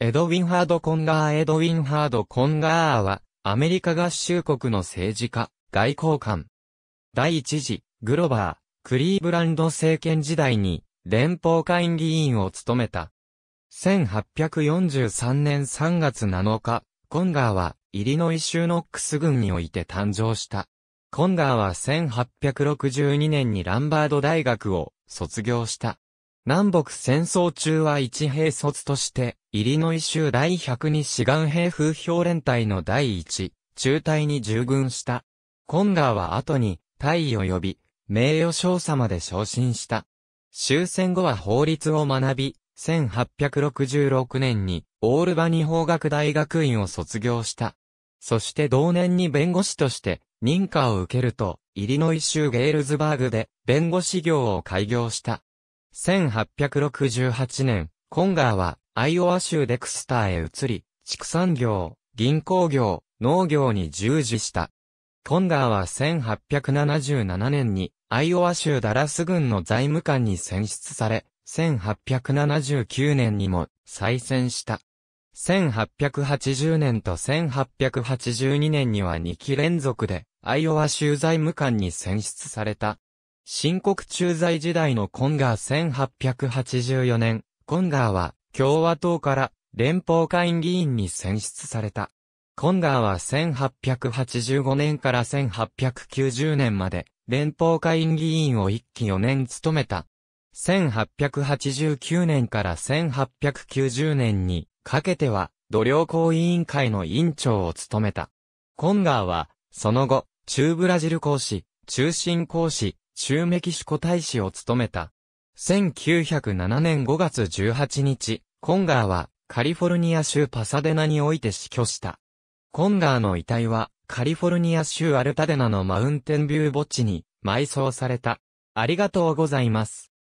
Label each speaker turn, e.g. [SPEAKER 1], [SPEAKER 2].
[SPEAKER 1] エドウィン・ハード・コンガーエドウィン・ハード・コンガーは、アメリカ合衆国の政治家、外交官。第一次、グロバー、クリーブランド政権時代に、連邦会議員を務めた。1843年3月7日、コンガーは、イリノイ州ノックス郡において誕生した。コンガーは1862年にランバード大学を卒業した。南北戦争中は一兵卒として、イリノイ州第102志願兵風評連隊の第1、中隊に従軍した。コンガーは後に、隊及び、名誉少佐まで昇進した。終戦後は法律を学び、1866年に、オールバニ法学大学院を卒業した。そして同年に弁護士として、認可を受けると、イリノイ州ゲールズバーグで、弁護士業を開業した。1868年、コンガーは、アイオワ州デクスターへ移り、畜産業、銀行業、農業に従事した。コンガーは1877年に、アイオワ州ダラス郡の財務官に選出され、1879年にも再選した。1880年と1882年には2期連続で、アイオワ州財務官に選出された。新国駐在時代のコンガー1884年、コンガーは共和党から連邦会議員に選出された。コンガーは1885年から1890年まで連邦会議員を1期4年務めた。1889年から1890年にかけては度量行委員会の委員長を務めた。コンガーはその後、中ブラジル公使、中心公使、中メキシコ大使を務めた。1907年5月18日、コンガーはカリフォルニア州パサデナにおいて死去した。コンガーの遺体はカリフォルニア州アルタデナのマウンテンビュー墓地に埋葬された。ありがとうございます。